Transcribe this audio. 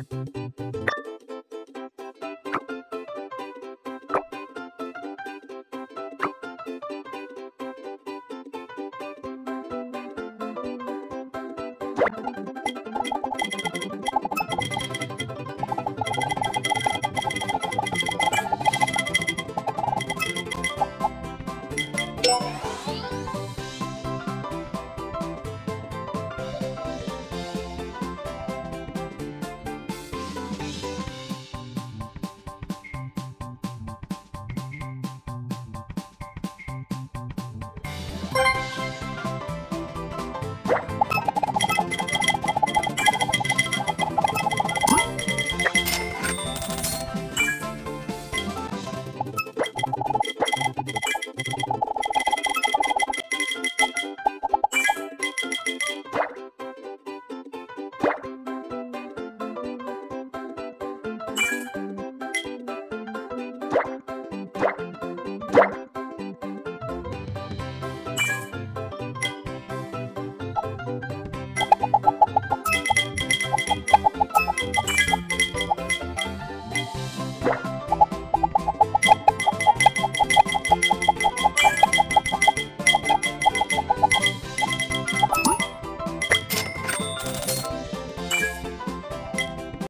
you you